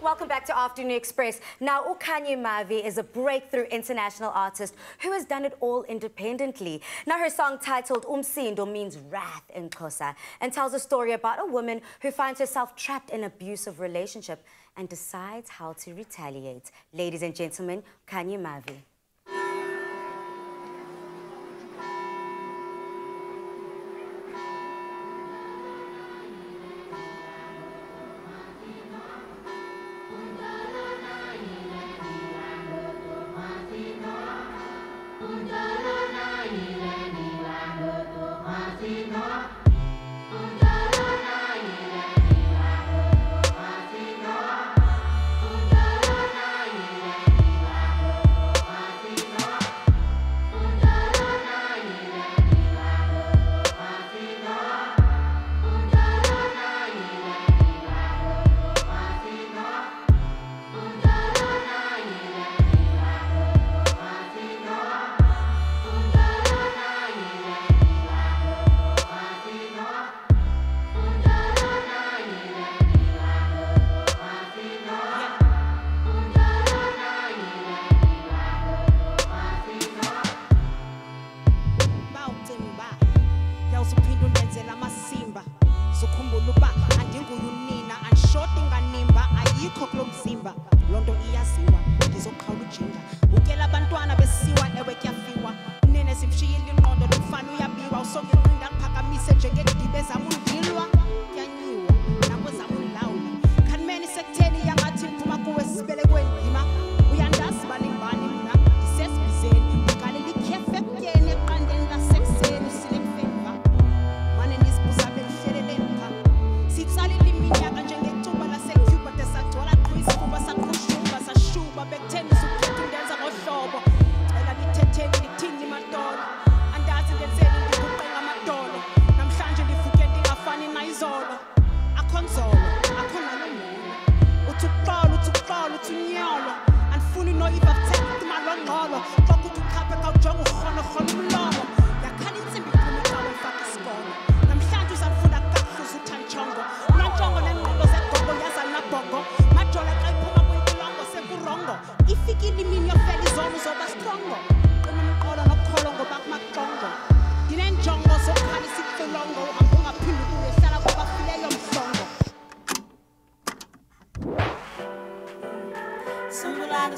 Welcome back to Afternoon Express. Now, uKanyi Mavi is a breakthrough international artist who has done it all independently. Now, her song titled Umsindo means wrath in Xhosa and tells a story about a woman who finds herself trapped in an abusive relationship and decides how to retaliate. Ladies and gentlemen, uKanyi Mavi.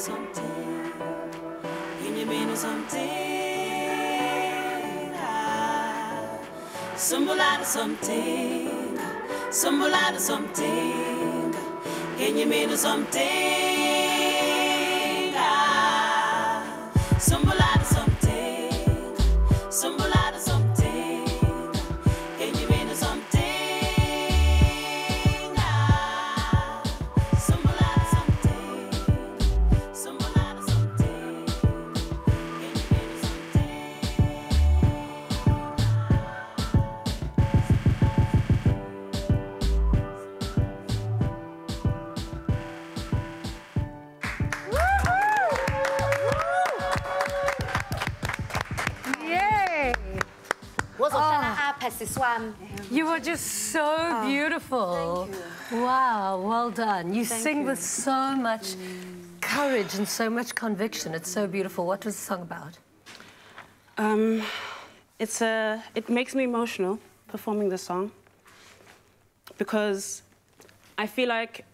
Something, in your mean something. ah. Somebody something, somebody something, in your mean something. ah. Something, somebody something, Wozohlala apha siswami. You were just so beautiful. Wow, well done. You sing with so much courage and so much conviction. It's so beautiful. What was the song about? Um, it's a, it makes me emotional performing the song because I feel like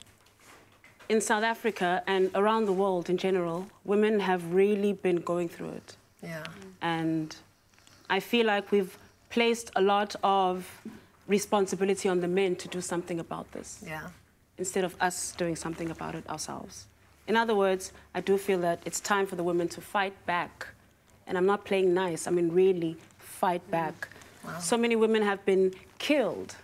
in South Africa and around the world in general, women have really been going through it. Yeah. And I feel like we've placed a lot of responsibility on the men to do something about this Yeah. instead of us doing something about it ourselves. In other words, I do feel that it's time for the women to fight back. And I'm not playing nice, I mean, really fight back. So many women have been killed,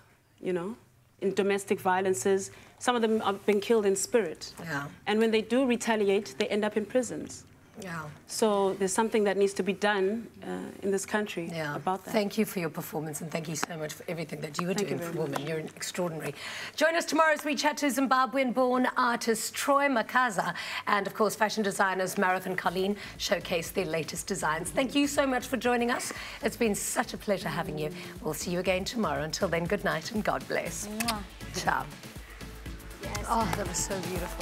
you know, in domestic violences. Some of them have been killed in spirit. Yeah. And when they do retaliate, they end up in prisons. Yeah. So there's something that needs to be done uh, in this country Yeah. about that. Thank you for your performance and thank you so much for everything that you are Thank doing you for women. You're extraordinary. Join us tomorrow as we chat to Zimbabwean born artist Troy Makaza and, of course, fashion designers Marathon Colleen showcase their latest designs. Thank you so much for joining us. It's been such a pleasure having you. We'll see you again tomorrow. Until then, good night and God bless. Ciao. Oh, that was so beautiful.